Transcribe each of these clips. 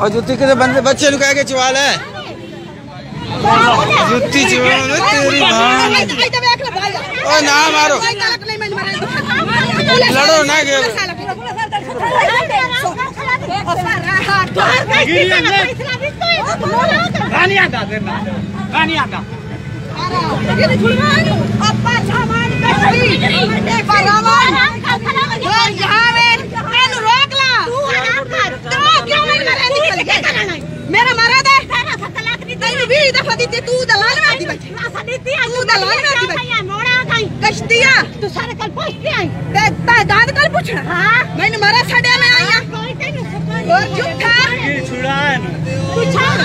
और जूती के तो बंदे बच्चे कह के चुवाल है। जुती चुवाल तेरी ओ, ना मारो। लड़ो ना के रानी आता रानी आता। मेरा मारा दे तैनू भी दफ़ा दी तू दलाल में आती बैठी तू दलाल में आती बैठी मोड़ा गई कश्तिया तू सारे कल पूछती आई ते तादाद कल पूछना हाँ मैंने मारा छड़े में आई और झूठा छुड़ान तू छाड़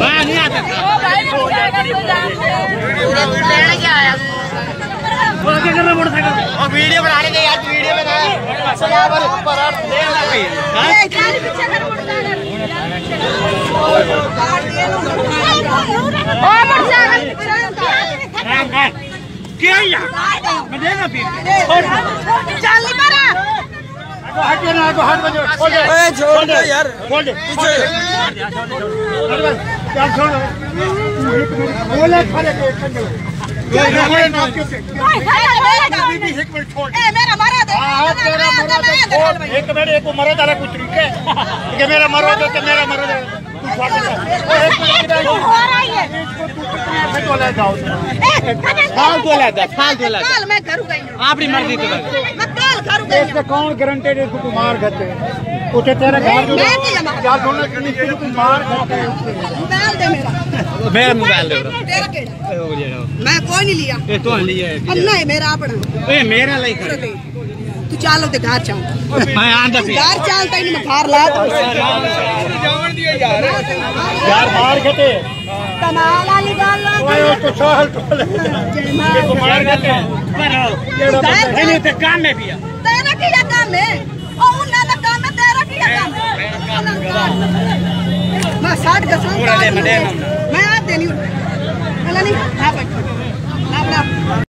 मैं नहीं आता। वीडियो बना रहे यार वीडियो बना क्या यार? मैं देना फिर। जाली मारा करना है तो हाथ बजे। छोड़ दे। छोड़ दे। यार। छोड़ दे। यार छोड़ आपकी मर्ज़ी तो इसका कौन गारंटेड है तू मार खाते उठे तेरा घर जो मैं क्या मार क्या दोनों मिस्त्री तू मार खाते मोबाइल दे मेरा। मेरा मोबाइल दे तेरा केड़ा? मैं कोई नहीं लिया। ये तो लिया है। मेरा अपना ए मेरा लाई तेरा दे। तू चल ते घर चल। मैं आंदा फिर। घर चल तैਨੂੰ मैं घर ला तो जावन दिया यार यार मार खाते कमाल वाली गल ओए तो साल तो ले। तो मार खाते पर नहीं तो काम में भी तेरा की काम है ओ उन्ना दा काम है तेरा की काम है मैं साठ गसा पूरा दे, मैं दे मैं आ देनी हूँ अल्लाह नहीं हाँ भाई